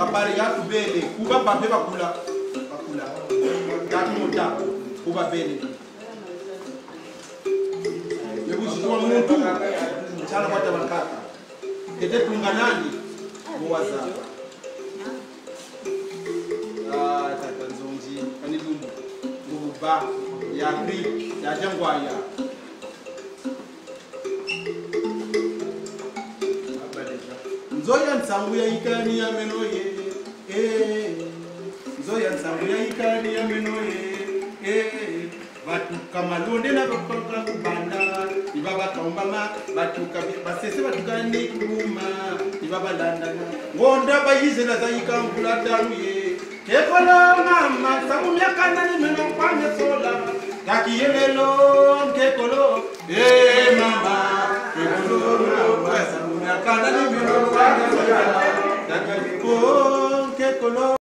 bapare ya tubele kuba bape bakula bakula katumota kuba bene yekuzitwa muntu chala kwata bakaka tete tunganani muwaza ah tata nzonji nguba ya greek ya jangwaya nzoya nsangu ya ikani ya meno ye eh, eh. nzoya nsangu ya ikani ya meno ye eh, batuka malonde na bakola kubanda iba bakambama batuka basese batuka nekuma iba balandana ngonda bayize nazayika nkula dalu ye kekola mama nsangu miakanani meno kwamesola kakiyelelo color.